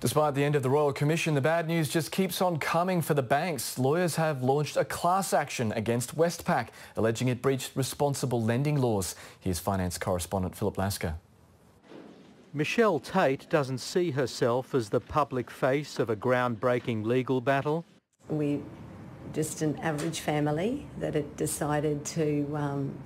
Despite the end of the Royal Commission, the bad news just keeps on coming for the banks. Lawyers have launched a class action against Westpac, alleging it breached responsible lending laws. Here's finance correspondent Philip Lasker. Michelle Tate doesn't see herself as the public face of a groundbreaking legal battle. We're just an average family that had decided to um,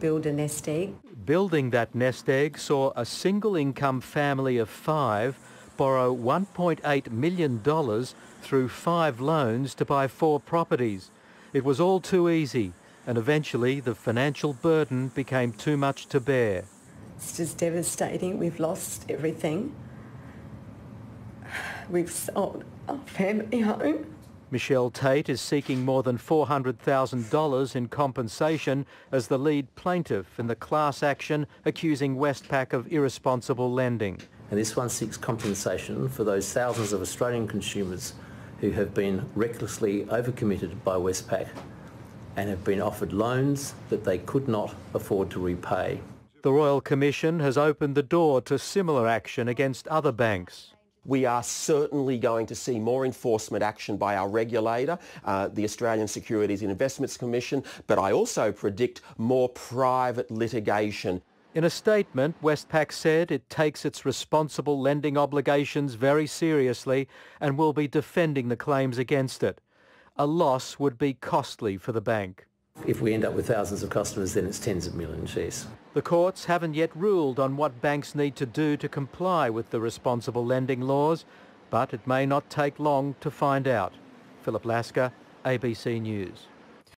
build a nest egg. Building that nest egg saw a single income family of five borrow $1.8 million through five loans to buy four properties. It was all too easy and eventually the financial burden became too much to bear. It's just devastating. We've lost everything. We've sold our family home. Michelle Tate is seeking more than $400,000 in compensation as the lead plaintiff in the class action accusing Westpac of irresponsible lending and this one seeks compensation for those thousands of Australian consumers who have been recklessly overcommitted by Westpac and have been offered loans that they could not afford to repay. The Royal Commission has opened the door to similar action against other banks. We are certainly going to see more enforcement action by our regulator, uh, the Australian Securities and Investments Commission, but I also predict more private litigation. In a statement, Westpac said it takes its responsible lending obligations very seriously and will be defending the claims against it. A loss would be costly for the bank. If we end up with thousands of customers, then it's tens of millions, yes. The courts haven't yet ruled on what banks need to do to comply with the responsible lending laws, but it may not take long to find out. Philip Lasker, ABC News.